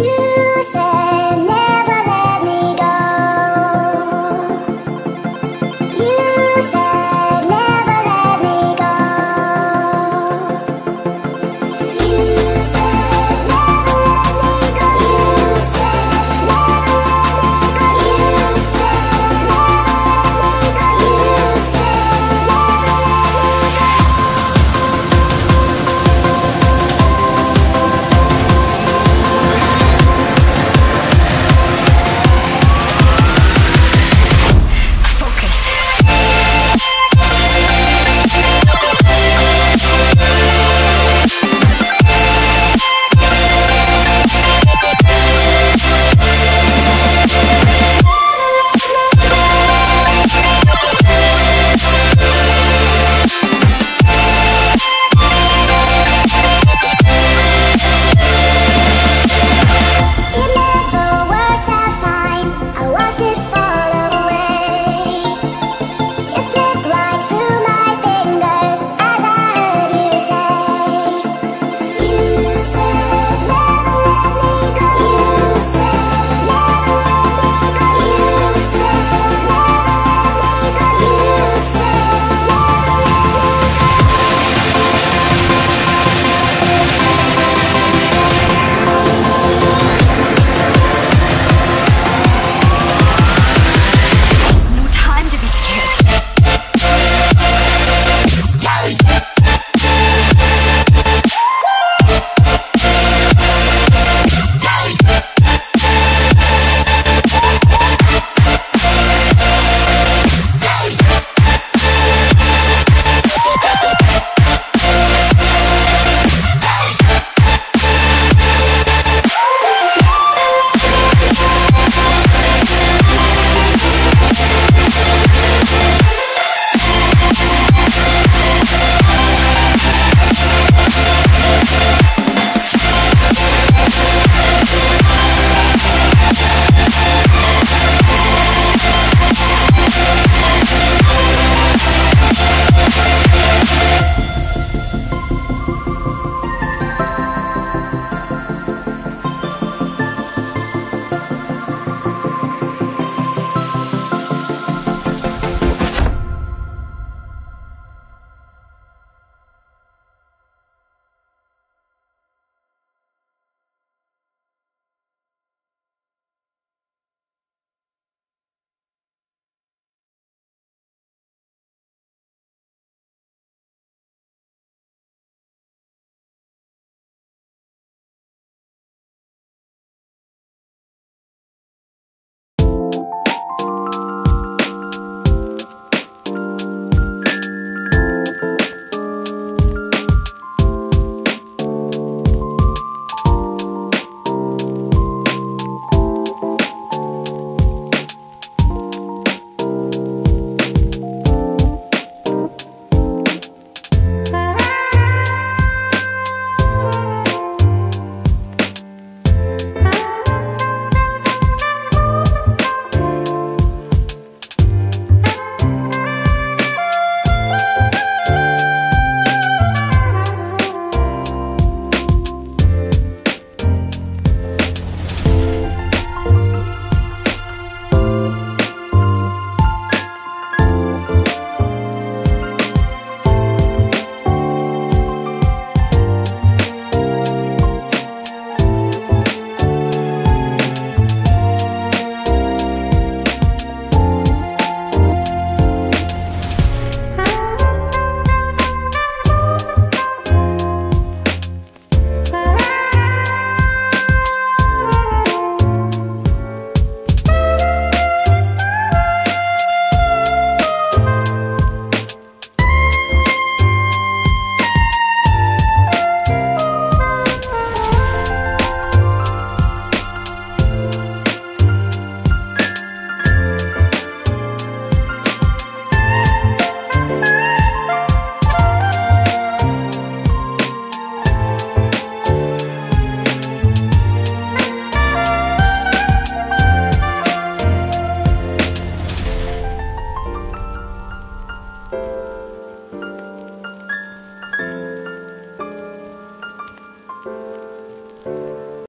You said